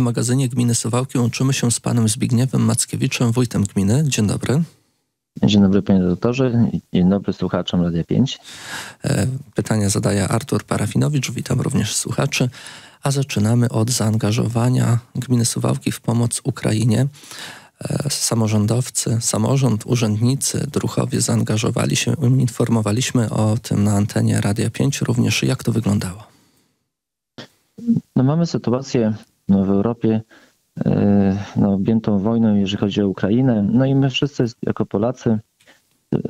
magazynie Gminy Suwałki łączymy się z panem Zbigniewem Mackiewiczem, wójtem gminy. Dzień dobry. Dzień dobry panie doktorze, dzień dobry słuchaczom Radia 5. E, pytania zadaje Artur Parafinowicz, witam również słuchaczy. A zaczynamy od zaangażowania gminy Suwałki w pomoc Ukrainie. E, samorządowcy, samorząd, urzędnicy, druchowie zaangażowali się. Informowaliśmy o tym na antenie Radia 5 również. Jak to wyglądało? No mamy sytuację no, w Europie e, no, objętą wojną, jeżeli chodzi o Ukrainę. No i my wszyscy jako Polacy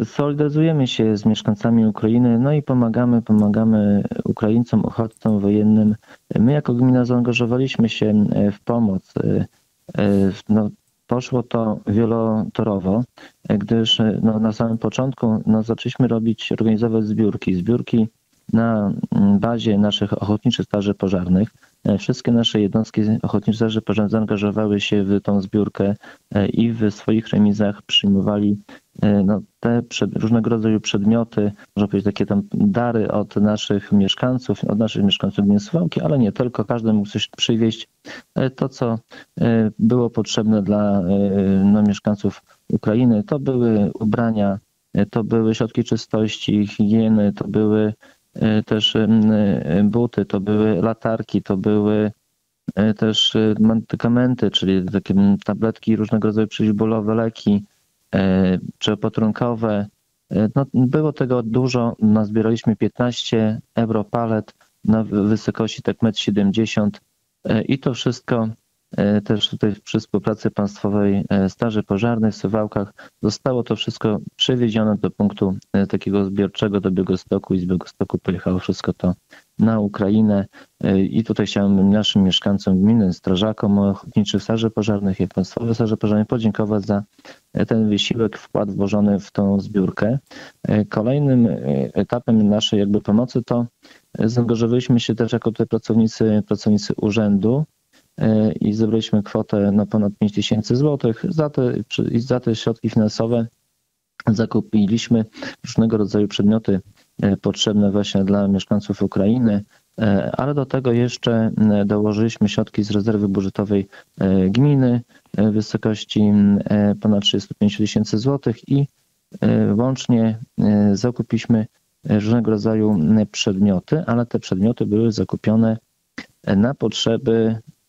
solidaryzujemy się z mieszkańcami Ukrainy, no i pomagamy, pomagamy Ukraińcom, uchodźcom wojennym. My jako gmina zaangażowaliśmy się w pomoc. E, no, poszło to wielotorowo, gdyż no, na samym początku no, zaczęliśmy robić, organizować zbiórki. Zbiórki na bazie naszych ochotniczych straży pożarnych. E, wszystkie nasze jednostki ochotniczych zaangażowały się w tą zbiórkę e, i w swoich remizach przyjmowali e, no, te przed, różnego rodzaju przedmioty, można powiedzieć takie tam dary od naszych mieszkańców, od naszych mieszkańców Suwałki, ale nie tylko, każdy mógł coś przywieźć. To, co było potrzebne dla no, mieszkańców Ukrainy, to były ubrania, to były środki czystości, higieny, to były też e, buty, to były latarki, to były e, też medykamenty, czyli takie tabletki różnego rodzaju przeciwbólowe, leki, czy potrunkowe. No, było tego dużo, nazbieraliśmy 15 euro palet na wysokości tak 1,70 m i to wszystko E, też tutaj przy współpracy Państwowej e, Straży Pożarnej w Suwałkach zostało to wszystko przewiezione do punktu e, takiego zbiorczego do Białegostoku i z Białegostoku pojechało wszystko to na Ukrainę i tutaj chciałem naszym mieszkańcom gminy, strażakom ochotniczych straży pożarnych i Państwowej Straży Pożarnej podziękować za ten wysiłek, wkład włożony w tą zbiórkę. Kolejnym etapem naszej jakby pomocy to zaangażowaliśmy się też jako tutaj pracownicy, pracownicy urzędu E, i zebraliśmy kwotę na ponad 5 tysięcy złotych. Za te, za te środki finansowe zakupiliśmy różnego rodzaju przedmioty e, potrzebne właśnie dla mieszkańców Ukrainy, e, ale do tego jeszcze dołożyliśmy środki z rezerwy budżetowej gminy w wysokości ponad 35 tysięcy złotych i łącznie zakupiliśmy różnego rodzaju przedmioty, ale te przedmioty były zakupione na potrzeby E,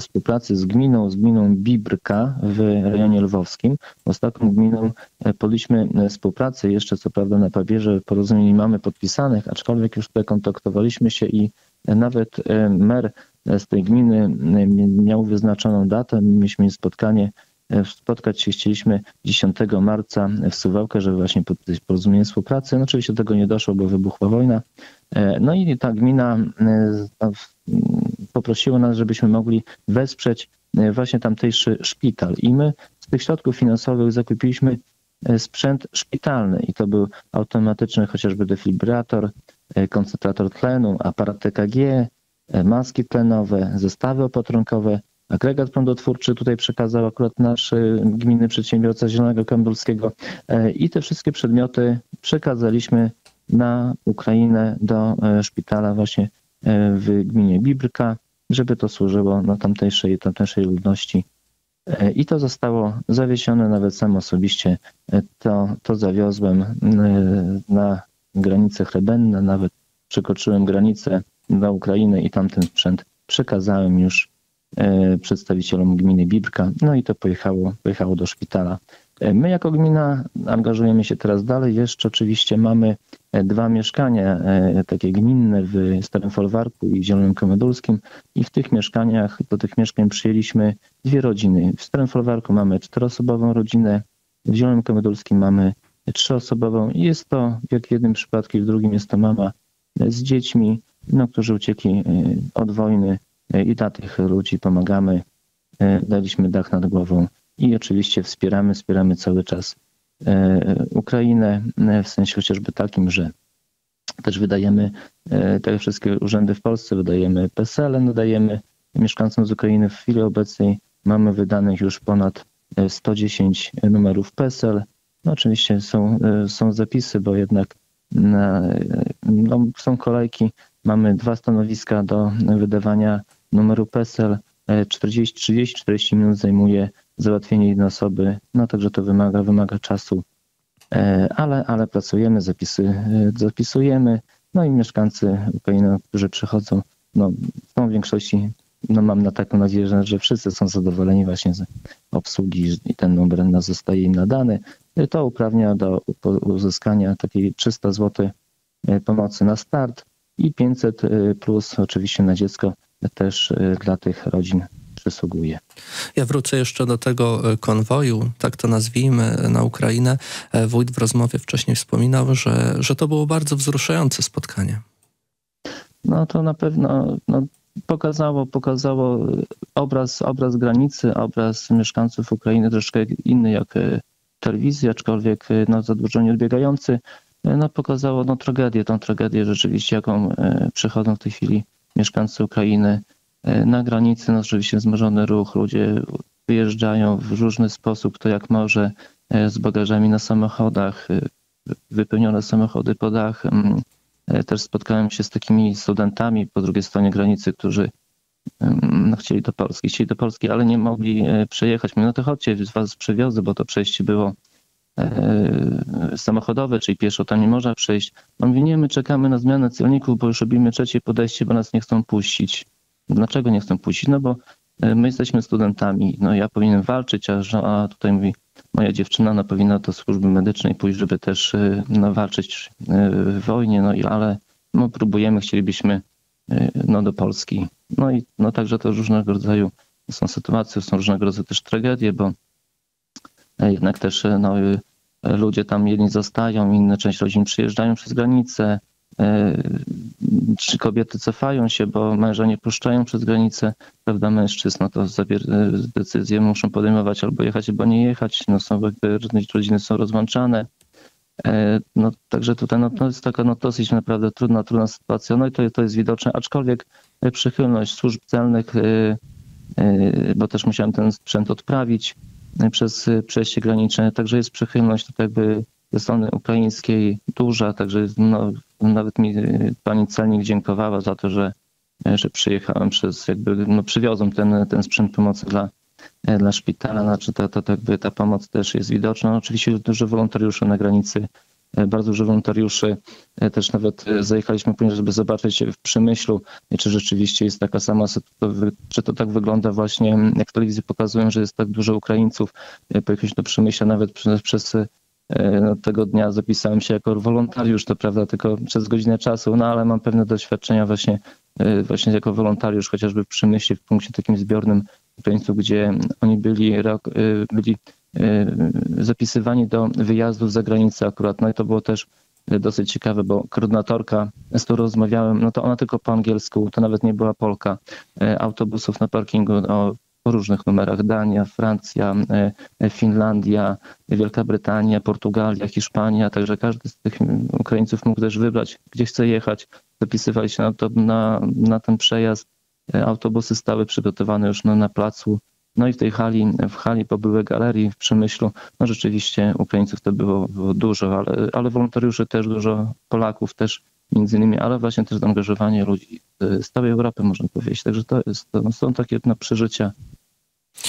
współpracy z gminą, z gminą Bibrka w rejonie lwowskim. Taką gminą e, podjęliśmy e, współpracę, jeszcze co prawda na papierze porozumień mamy podpisanych, aczkolwiek już tutaj kontaktowaliśmy się i nawet mer z tej gminy miał wyznaczoną datę. Mieliśmy spotkanie, spotkać się chcieliśmy 10 marca w Suwałkę, żeby właśnie podpisać porozumienie współpracy. No oczywiście do tego nie doszło, bo wybuchła wojna. No i ta gmina poprosiło nas, żebyśmy mogli wesprzeć e, właśnie tamtejszy szpital. I my z tych środków finansowych zakupiliśmy e, sprzęt szpitalny i to był automatyczny chociażby defibrillator, e, koncentrator tlenu, aparat EKG, maski tlenowe, zestawy opatrunkowe, agregat prądotwórczy tutaj przekazał akurat nasz gminny przedsiębiorca Zielonego Kębulskiego i te wszystkie przedmioty przekazaliśmy na Ukrainę do szpitala właśnie w gminie Bibrka żeby to służyło na tamtejszej, tamtejszej ludności. E, I to zostało zawiesione, nawet sam osobiście e, to, to zawiozłem e, na granicę Chrebenne, nawet przekroczyłem granicę na Ukrainę i tamten sprzęt przekazałem już przedstawicielom gminy Bibrka, no i to pojechało, pojechało do szpitala. My jako gmina angażujemy się teraz dalej. Jeszcze oczywiście mamy e, dwa mieszkania e, takie gminne w Starym Folwarku i Zielonym Komedulskim i w tych mieszkaniach, do tych mieszkań przyjęliśmy dwie rodziny. W Starym Folwarku mamy czteroosobową rodzinę, w Zielonym Komedulskim mamy trzyosobową jest to jak w jednym przypadku i w drugim jest to mama z dziećmi, no, którzy uciekli e, od wojny i dla tych ludzi pomagamy. Daliśmy dach nad głową i oczywiście wspieramy, wspieramy cały czas e, Ukrainę e, w sensie chociażby takim, że też wydajemy e, te wszystkie urzędy w Polsce, wydajemy PESEL, nadajemy mieszkańcom z Ukrainy w chwili obecnej. Mamy wydanych już ponad 110 numerów PESEL. No oczywiście są, są zapisy, bo jednak na, no, są kolejki. Mamy dwa stanowiska do wydawania numeru PESEL. 30-40 minut zajmuje załatwienie jednej osoby, no także to wymaga, wymaga czasu, ale, ale pracujemy, zapisy, zapisujemy, no i mieszkańcy Ukrainy, którzy przychodzą, no w większości no mam na taką nadzieję, że, że wszyscy są zadowoleni właśnie z obsługi i ten numer zostaje im nadany. To uprawnia do uzyskania takiej 300 zł e, pomocy na start i 500 e, plus oczywiście na dziecko też e, dla tych rodzin przysługuje. Ja wrócę jeszcze do tego konwoju, tak to nazwijmy, na Ukrainę. Wójt w rozmowie wcześniej wspominał, że, że to było bardzo wzruszające spotkanie. No to na pewno no, pokazało, pokazało obraz, obraz granicy, obraz mieszkańców Ukrainy troszkę inny jak e, telewizja, aczkolwiek e, no, za dużo nieodbiegający. E, no, pokazało no, tragedię, tą tragedię rzeczywiście, jaką przechodzą w tej chwili mieszkańcy Ukrainy. Na granicy no, oczywiście wzmożony ruch, ludzie wyjeżdżają w różny sposób, kto jak może, z bagażami na samochodach, wypełnione samochody po dach, mm, E, też spotkałem się z takimi studentami po drugiej stronie granicy, którzy no, chcieli do Polski, chcieli do Polski, ale nie mogli e, przejechać. Mówię, no to chodźcie, was przewiozę, bo to przejście było e, samochodowe, czyli pieszo, tam nie można przejść. On mówi, nie, my czekamy na zmianę celników, bo już robimy trzecie podejście, bo nas nie chcą puścić. Dlaczego nie chcą puścić? No bo my jesteśmy studentami, no ja powinienem walczyć, a, a tutaj mówi, moja dziewczyna no, powinna do służby medycznej pójść, żeby też y, no, walczyć w wojnie, no i ale no, próbujemy, chcielibyśmy no, do Polski. No i no, także to różnego rodzaju są sytuacje, są różnego rodzaju też tragedie, bo jednak też no, ludzie tam jedni zostają, inna część rodzin przyjeżdżają przez granicę, czy kobiety cofają się, bo męża nie puszczają przez granicę, prawda, mężczyzn, no to decyzje muszą podejmować albo jechać, albo nie jechać, no są jakby, rodziny są rozłączane. E, no, także tutaj no, to jest taka no, dosyć naprawdę trudna, trudna sytuacja, no i to, to jest widoczne, aczkolwiek przychylność służb celnych, e, e, bo też musiałem ten sprzęt odprawić przez przejście graniczne, także jest przychylność tak jakby ze strony ukraińskiej duża, także no, nawet mi pani celnik dziękowała za to, że, że przyjechałem przez jakby, no przywiozłem ten, ten sprzęt pomocy dla, dla szpitala, znaczy to, to, to jakby ta pomoc też jest widoczna. No, oczywiście dużo wolontariuszy na granicy, bardzo dużo wolontariuszy. Też nawet zajechaliśmy później, żeby zobaczyć w Przemyślu, czy rzeczywiście jest taka sama sytuacja, czy to tak wygląda właśnie, jak w telewizji pokazują, że jest tak dużo Ukraińców. Pojechaliśmy do Przemyśla nawet przez, przez E, no, tego dnia zapisałem się jako wolontariusz, to prawda, tylko przez godzinę czasu, no ale mam pewne doświadczenia właśnie, e, właśnie jako wolontariusz, chociażby w Przemyśle, w punkcie takim zbiornym Ukraińców, gdzie oni byli, e, byli zapisywani do wyjazdu za granicę akurat. No i to było też dosyć ciekawe, bo koordynatorka, z którą rozmawiałem, no to ona tylko po angielsku, to nawet nie była Polka, autobusów na parkingu o różnych numerach. Dania, Francja, e, Finlandia, Wielka Brytania, Portugalia, Hiszpania. Także każdy z tych Ukraińców mógł też wybrać, gdzie chce jechać. Zapisywali się na, to, na, na ten przejazd. Autobusy stały przygotowane już na, na placu. No i w tej hali, w hali po byłej galerii w Przemyślu, no rzeczywiście Ukraińców to było, było dużo, ale, ale wolontariuszy też dużo, Polaków też między innymi, ale właśnie też zaangażowanie ludzi z całej Europy, można powiedzieć. Także to, jest, to są takie na przeżycia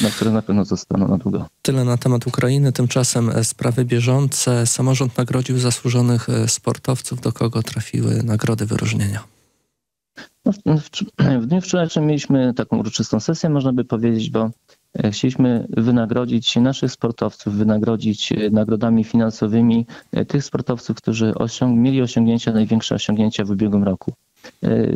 na które na pewno zostaną na długo. Tyle na temat Ukrainy. Tymczasem e, sprawy bieżące. Samorząd nagrodził zasłużonych e, sportowców. Do kogo trafiły nagrody wyróżnienia? No, w, w, dniu wczorajszym mieliśmy taką uroczystą sesję, można by powiedzieć, bo chcieliśmy wynagrodzić naszych sportowców, wynagrodzić nagrodami finansowymi tych sportowców, którzy osiąg mieli osiągnięcia, największe osiągnięcia w ubiegłym roku.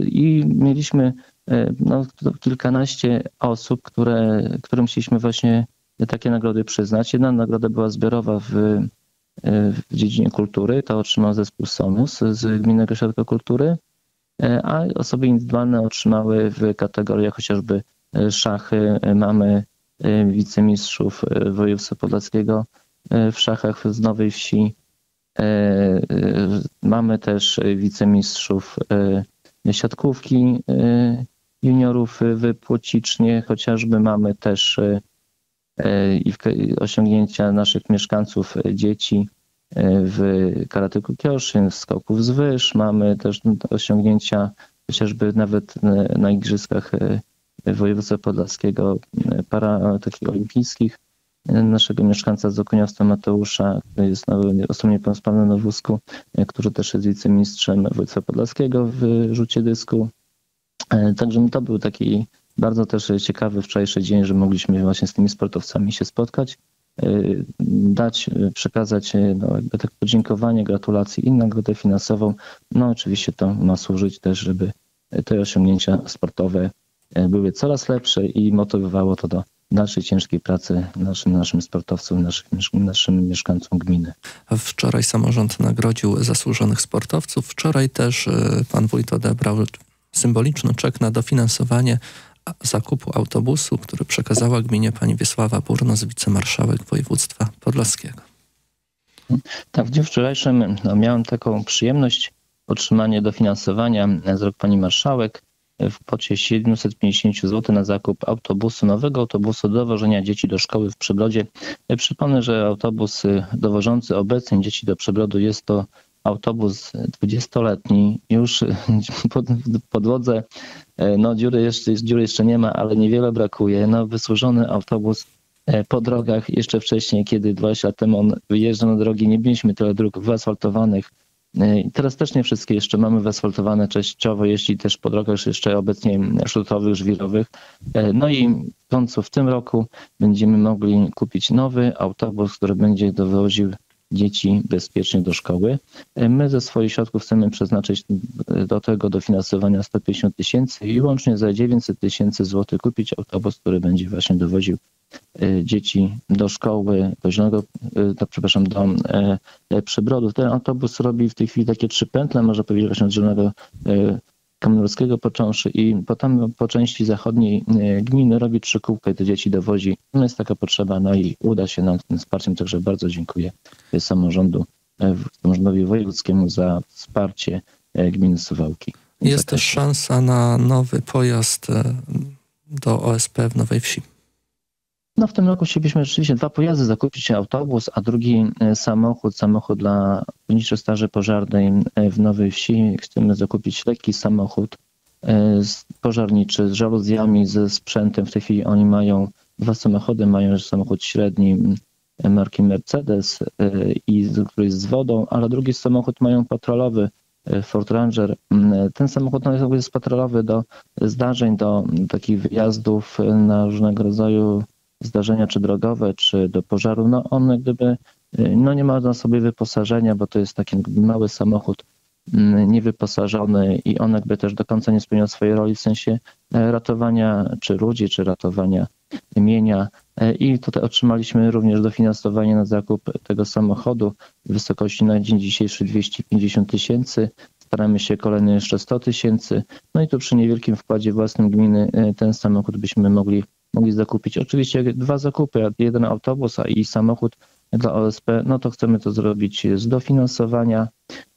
I mieliśmy E, no, kilkanaście osób, które, którym chcieliśmy właśnie takie nagrody przyznać. Jedna nagroda była zbiorowa w, e, w dziedzinie kultury, to otrzymał zespół SOMUS z Gminnego Ośrodka Kultury, e, a osoby indywidualne otrzymały w kategoriach chociażby szachy. Mamy wicemistrzów województwa podlaskiego w szachach z Nowej Wsi. Mamy też wicemistrzów siatkówki juniorów w Płocicznie chociażby mamy też osiągnięcia naszych mieszkańców, dzieci w karateku Kioszyn, skoków z wyż. Mamy też osiągnięcia chociażby nawet na igrzyskach województwa podlaskiego para takich olimpijskich naszego mieszkańca z okoniowstwa Mateusza, który jest osobą niepełnosprawną na wózku, który też jest wiceministrem województwa podlaskiego w rzucie dysku. Także to był taki bardzo też ciekawy wczorajszy dzień, że mogliśmy właśnie z tymi sportowcami się spotkać, dać, przekazać no, jakby tak podziękowanie, gratulacje i nagrodę finansową. No oczywiście to ma służyć też, żeby te osiągnięcia sportowe były coraz lepsze i motywowało to do dalszej ciężkiej pracy naszym, naszym sportowcom, naszym, naszym mieszkańcom gminy. Wczoraj samorząd nagrodził zasłużonych sportowców. Wczoraj też pan wójt odebrał symboliczny czek na dofinansowanie zakupu autobusu, który przekazała gminie pani Wiesława Burnos, wicemarszałek województwa podlaskiego. Tak, w dniu wczorajszym no, miałem taką przyjemność otrzymanie dofinansowania z rok pani marszałek w kwocie 750 zł na zakup autobusu, nowego autobusu do wożenia dzieci do szkoły w Przebrodzie. Przypomnę, że autobus dowożący obecnie dzieci do Przebrodu jest to autobus 20-letni, już po podłodze, e, no dziury jeszcze, dziury jeszcze nie ma, ale niewiele brakuje. No wysłużony autobus e, po drogach jeszcze wcześniej, kiedy 20 lat temu on wyjeżdżał na drogi, nie mieliśmy tyle dróg wyasfaltowanych. E, teraz też nie wszystkie jeszcze mamy wyasfaltowane częściowo, jeśli też po drogach jeszcze obecnie szlutowych, żwirowych. No i w końcu w tym roku będziemy mogli kupić nowy autobus, który będzie dowoził dzieci bezpiecznie do szkoły. My ze swoich środków chcemy przeznaczyć do tego dofinansowania 150 tysięcy i łącznie za 900 tysięcy złotych kupić autobus, który będzie właśnie dowoził e, dzieci do szkoły, do zielonego, e, do, przepraszam, do e, przybrodu. Ten autobus robi w tej chwili takie trzy pętle, może powiedzieć właśnie od zielonego Kamieniowskiego począwszy i potem po części zachodniej e, gminy robi trzy kółka i te dzieci dowozi. No jest taka potrzeba, no i uda się nam tym wsparciem, także bardzo dziękuję samorządu, e, samorządowi wojewódzkiemu za wsparcie e, gminy Suwałki. Jest też szansa na nowy pojazd do OSP w Nowej Wsi. No w tym roku chcielibyśmy rzeczywiście dwa pojazdy zakupić, autobus, a drugi e, samochód, samochód dla Górniczej Straży Pożarnej e, w Nowej Wsi. Chcemy zakupić lekki samochód e, pożarniczy z żaluzjami, ze sprzętem. W tej chwili oni mają dwa samochody, mają samochód średni marki Mercedes, i, który jest z wodą, ale drugi samochód mają patrolowy Ford Ranger. Ten samochód no, jest patrolowy do zdarzeń, do takich wyjazdów na różnego rodzaju zdarzenia, czy drogowe, czy do pożaru, no on gdyby y, no nie ma na sobie wyposażenia, bo to jest taki mały samochód mm, niewyposażony i on jakby też do końca nie spełniał swojej roli w sensie e, ratowania czy ludzi, czy ratowania mienia. E, I tutaj otrzymaliśmy również dofinansowanie na zakup tego samochodu w wysokości na dzień dzisiejszy 250 tysięcy. Staramy się kolejne jeszcze 100 tysięcy. No i tu przy niewielkim wkładzie własnym gminy e, ten samochód byśmy mogli mogli zakupić. Oczywiście dwa zakupy, jeden autobus i samochód dla OSP, no to chcemy to zrobić z dofinansowania,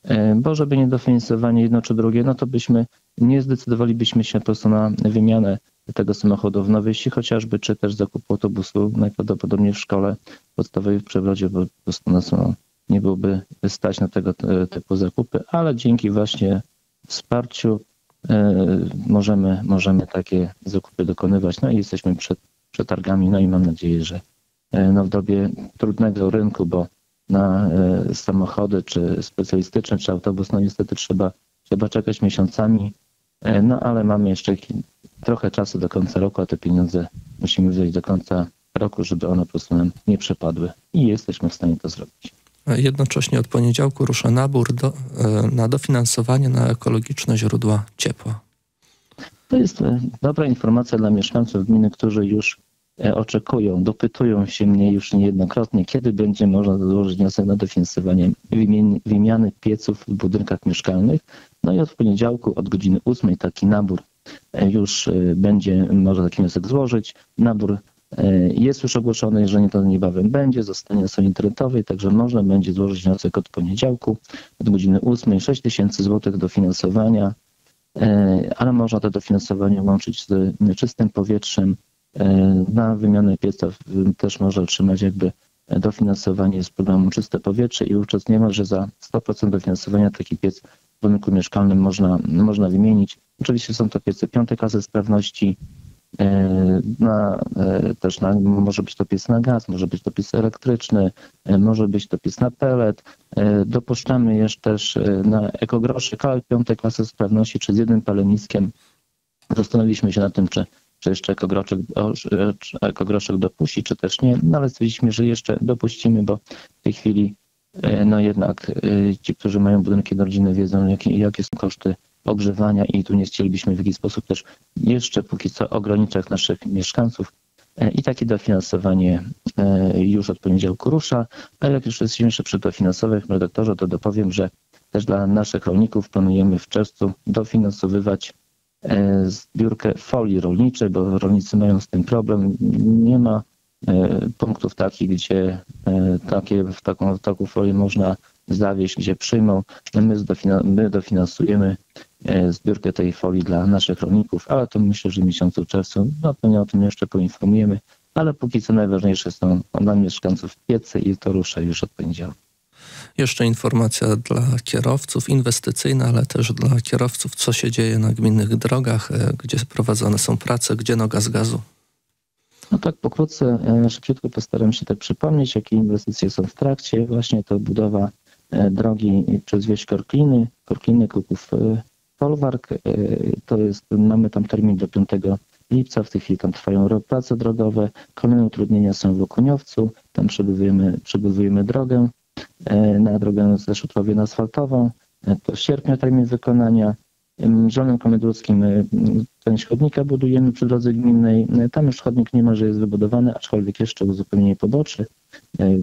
e, bo żeby nie dofinansowanie jedno czy drugie, no to byśmy nie zdecydowalibyśmy się po prostu na wymianę tego samochodu w Nowej Wsi chociażby, czy też zakup autobusu najprawdopodobniej w szkole podstawowej w Przewrodzie, bo po prostu nas no, nie byłoby stać na tego typu zakupy, ale dzięki właśnie wsparciu E, możemy, możemy takie zakupy dokonywać. No i jesteśmy przed przetargami, no i mam nadzieję, że e, no w dobie trudnego rynku, bo na e, samochody, czy specjalistyczne, czy autobus, no niestety trzeba, trzeba czekać miesiącami, no ale mamy jeszcze trochę czasu do końca roku, a te pieniądze musimy wziąć do końca roku, żeby one po prostu nam nie przepadły i jesteśmy w stanie to zrobić. Jednocześnie od poniedziałku rusza nabór do, e, na dofinansowanie na ekologiczne źródła ciepła. To jest e, dobra informacja dla mieszkańców gminy, którzy już e, oczekują, dopytują się mnie już niejednokrotnie, kiedy będzie można złożyć wniosek na dofinansowanie wymiany pieców w budynkach mieszkalnych. No i od poniedziałku, od godziny 8 taki nabór już będzie można taki wniosek złożyć. Nabór jest już ogłoszony, jeżeli to niebawem będzie, zostanie na stronie internetowej, także można będzie złożyć wniosek od poniedziałku od godziny 8, 6 tysięcy złotych dofinansowania, e, ale można to dofinansowanie łączyć z czystym powietrzem. E, na wymianę pieca też można otrzymać jakby dofinansowanie z programu Czyste Powietrze i wówczas niemalże za 100% dofinansowania taki piec w budynku mieszkalnym można, można wymienić. Oczywiście są to piece piątej klasy sprawności, na, też na, może być to piec na gaz, może być to piec elektryczny, może być to piec na pelet. Dopuszczamy jeszcze też na ekogroszek, ale piątej klasy sprawności, czy z jednym paleniskiem. Zastanowiliśmy się nad tym, czy, czy jeszcze ekogroszek, ekogroszek dopuści, czy też nie, no ale stwierdziliśmy, że jeszcze dopuścimy, bo w tej chwili no jednak ci, którzy mają budynki rodziny wiedzą, jakie, jakie są koszty ogrzewania i tu nie chcielibyśmy w jakiś sposób też jeszcze póki co ograniczać naszych mieszkańców. E, I takie dofinansowanie e, już od poniedziałku rusza. A jak już jesteśmy przy dofinansowych, redaktorze, to dopowiem, że też dla naszych rolników planujemy w czerwcu dofinansowywać e, zbiórkę folii rolniczej, bo rolnicy mają z tym problem. Nie ma punktów takich, gdzie takie, taką, taką folię można zawieść, gdzie przyjmą. My, my dofinansujemy E, zbiórkę tej folii dla naszych rolników, ale to myślę, że w miesiącu czerwcu no pewnie o tym jeszcze poinformujemy, ale póki co najważniejsze są dla mieszkańców piecy i to rusza już od poniedziałku. Jeszcze informacja dla kierowców inwestycyjna, ale też dla kierowców, co się dzieje na gminnych drogach, e, gdzie prowadzone są prace, gdzie noga z gazu. No tak, pokrótce, e, szybciutko postaram się tak przypomnieć, jakie inwestycje są w trakcie. Właśnie to budowa drogi przez wieś Korkliny, Korkliny, Kuków Folwark, e, to jest, mamy tam termin do 5 lipca, w tej chwili tam trwają prace drogowe, kolejne utrudnienia są w Okuniowcu, tam przebudujemy, przebudujemy drogę e, na drogę ze Szutrowie asfaltową, e, to sierpnia termin wykonania. Zielonym Komedruckim część chodnika budujemy przy drodze gminnej. Tam już chodnik nie ma, że jest wybudowany, aczkolwiek jeszcze uzupełnienie poboczy.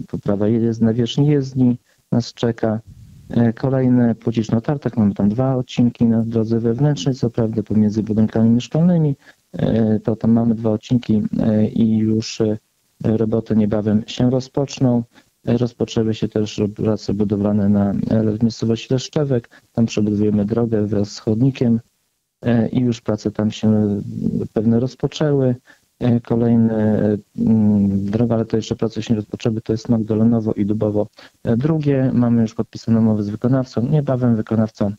Poprawa jest na wierzchni jezdni nas czeka. E, kolejne Płociczno Tartak, mamy tam dwa odcinki na drodze wewnętrznej, co prawda pomiędzy budynkami mieszkalnymi, e, to tam mamy dwa odcinki e, i już roboty niebawem się rozpoczną. Rozpoczęły się też prace budowlane na miejscowości Leszczewek. Tam przebudujemy drogę wraz z chodnikiem i już prace tam się pewne rozpoczęły. E, kolejne mm, droga, ale to jeszcze prace się nie rozpoczęły, to jest Magdalenowo i Dubowo. E, drugie, mamy już podpisane umowy z wykonawcą. Niebawem wykonawca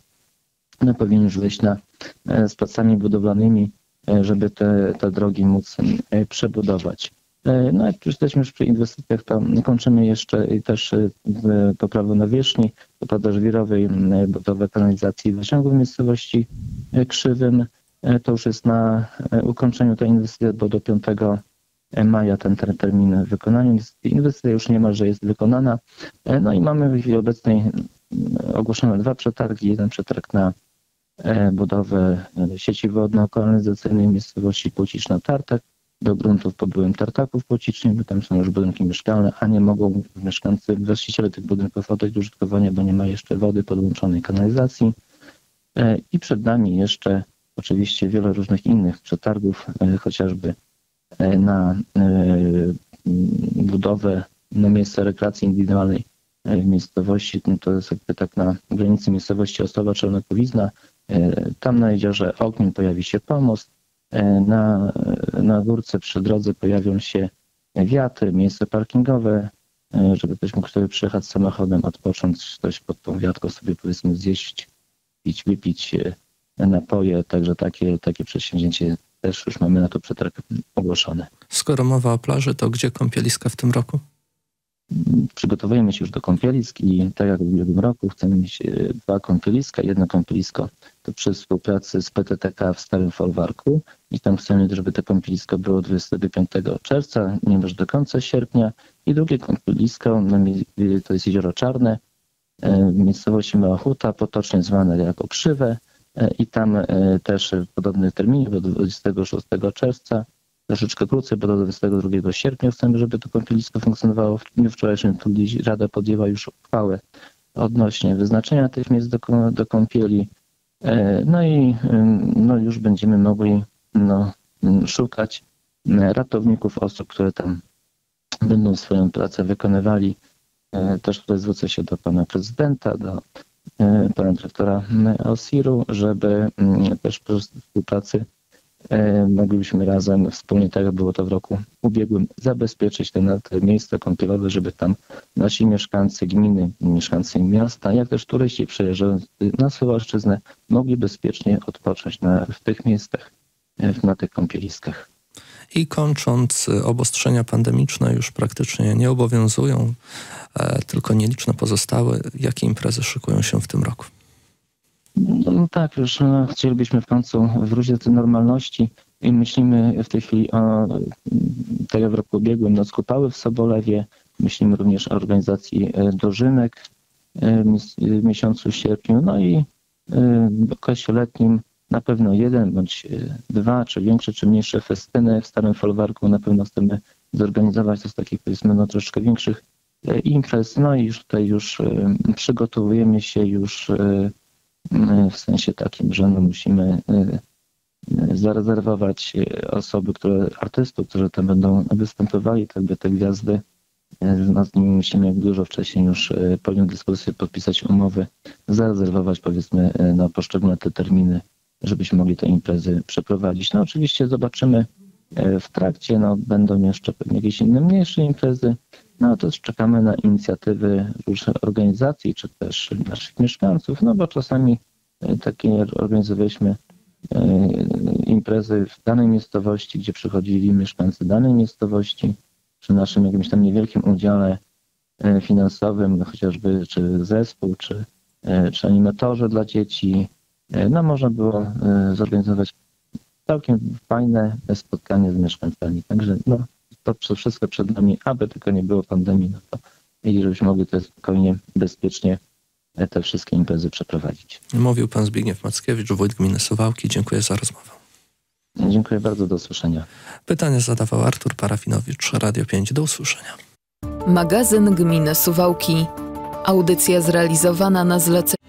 no, powinien już wyjść na, e, z pracami budowlanymi, żeby te, te drogi móc przebudować. No jak jesteśmy już przy inwestycjach, to kończymy jeszcze też poprawę nawierzchni, prawda żwirowej, budowę kanalizacji w zasięgu w miejscowości Krzywym. E, to już jest na e, ukończeniu tej inwestycji, bo do 5 maja ten termin wykonania. Inwestycja już nie ma, że jest wykonana. E, no i mamy w chwili obecnej ogłoszone dwa przetargi. Jeden przetarg na budowę sieci wodno-kanalizacyjnej miejscowości Płociczna-Tartak do gruntów po byłym tartaków płocicznych, bo tam są już budynki mieszkalne, a nie mogą mieszkańcy, właściciele tych budynków oddać do użytkowania, bo nie ma jeszcze wody podłączonej kanalizacji. I przed nami jeszcze oczywiście wiele różnych innych przetargów, e, chociażby e, na e, budowę na miejsce rekreacji indywidualnej w miejscowości, no to jest jakby tak na granicy miejscowości Ostrowa Czarnokowizna. Tam na jeziorze Ogmin pojawi się pomost, na, na górce przy drodze pojawią się wiatry, miejsce parkingowe, żeby ktoś mógł sobie przyjechać samochodem, odpocząć, ktoś pod tą wiatką sobie powiedzmy zjeść, pić, wypić napoje, także takie, takie przedsięwzięcie też już mamy na to przetarg ogłoszone. Skoro mowa o plaży, to gdzie kąpieliska w tym roku? Przygotowujemy się już do kąpielisk i tak jak w ubiegłym roku chcemy mieć e, dwa kąpieliska. Jedno kąpielisko to przy współpracy z PTTK w Starym Folwarku i tam chcemy, żeby to kąpielisko było 25 czerwca, nie może do końca sierpnia. I drugie kąpielisko no, to jest Jezioro Czarne e, w miejscowości Małachuta, potocznie zwane jako Krzywe i tam e, też w podobnym terminie, do 26 czerwca, troszeczkę krócej, bo do 22 sierpnia chcemy, żeby to kąpielisko funkcjonowało. W dniu wczorajszym Rada podjęła już uchwałę odnośnie wyznaczenia tych miejsc do, do kąpieli. E, no i no już będziemy mogli no, szukać ratowników, osób, które tam będą swoją pracę wykonywali. E, też tutaj zwrócę się do pana prezydenta, do E, pana dyrektora OSIR-u, żeby mm, też przy współpracy e, moglibyśmy razem wspólnie, tak jak było to w roku ubiegłym, zabezpieczyć te, te miejsca kąpielowe, żeby tam nasi mieszkańcy gminy, mieszkańcy miasta, jak też turyści przyjeżdżający na Suwalszczyznę mogli bezpiecznie odpocząć na, w tych miejscach, e, na tych kąpieliskach. I kończąc y, obostrzenia pandemiczne już praktycznie nie obowiązują, e, tylko nieliczne pozostałe. Jakie imprezy szykują się w tym roku? No, no tak, już no, chcielibyśmy w końcu wrócić do normalności i myślimy w tej chwili o, tak jak w roku ubiegłym, Noc Kupały w Sobolewie. Myślimy również o organizacji e, dożynek e, w miesiącu sierpniu. No i w okresie letnim na pewno jeden bądź dwa, czy większe, czy mniejsze festyny w Starym Folwarku na pewno chcemy zorganizować to z takich powiedzmy no, troszkę większych imprez. No i już tutaj już przygotowujemy się już w sensie takim, że no musimy zarezerwować osoby, które, artystów, którzy tam będą występowali, tak by te gwiazdy, no z nimi musimy jak dużo wcześniej już podjąć dyskusję, podpisać umowy, zarezerwować powiedzmy no, poszczególne te terminy, żebyśmy mogli te imprezy przeprowadzić. No oczywiście zobaczymy w trakcie, no będą jeszcze pewnie jakieś inne mniejsze imprezy, no to czekamy na inicjatywy różnych organizacji, czy też naszych mieszkańców, no bo czasami takie organizowaliśmy imprezy w danej miejscowości, gdzie przychodzili mieszkańcy danej miejscowości, przy naszym jakimś tam niewielkim udziale finansowym, chociażby czy zespół, czy, czy animatorze dla dzieci. No można było zorganizować całkiem fajne spotkanie z mieszkańcami. Także no, to wszystko przed nami, aby tylko nie było pandemii, no to i żebyśmy mogli to spokojnie, bezpiecznie te wszystkie imprezy przeprowadzić. Mówił pan Zbigniew Mackiewicz, wójt gminy Suwałki. Dziękuję za rozmowę. Dziękuję bardzo, do usłyszenia. Pytanie zadawał Artur Parafinowicz, Radio 5. Do usłyszenia. Magazyn gminy Suwałki. Audycja zrealizowana na zlecenie